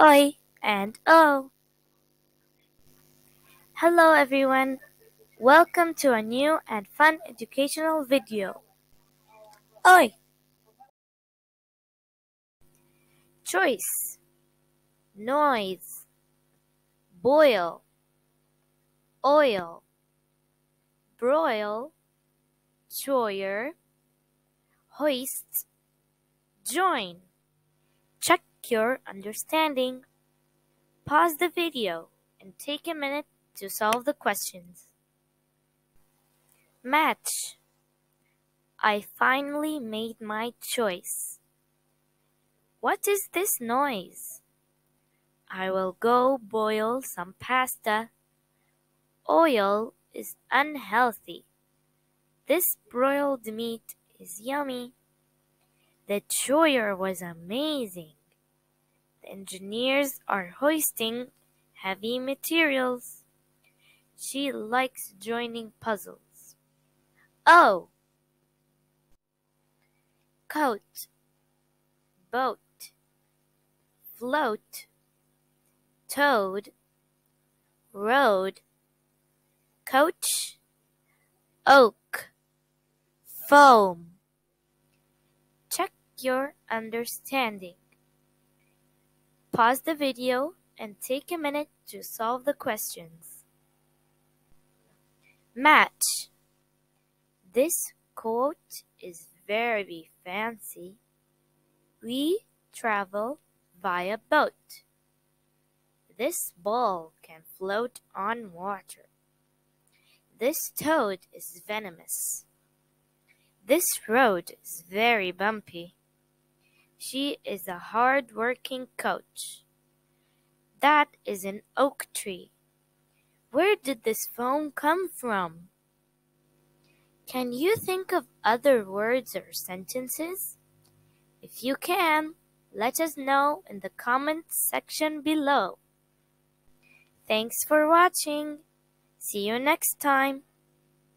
Oi and O. Hello everyone. Welcome to a new and fun educational video. Oi. Choice. Noise. Boil. Oil. Broil. Choir. Hoist. Join. Your understanding. Pause the video and take a minute to solve the questions. Match. I finally made my choice. What is this noise? I will go boil some pasta. Oil is unhealthy. This broiled meat is yummy. The choir was amazing. Engineers are hoisting heavy materials. She likes joining puzzles. Oh! Coat, boat, float, toad, road, coach, oak, foam. Check your understanding. Pause the video and take a minute to solve the questions. Match. This coat is very fancy. We travel via boat. This ball can float on water. This toad is venomous. This road is very bumpy. She is a hard-working coach. That is an oak tree. Where did this foam come from? Can you think of other words or sentences? If you can, let us know in the comments section below. Thanks for watching. See you next time.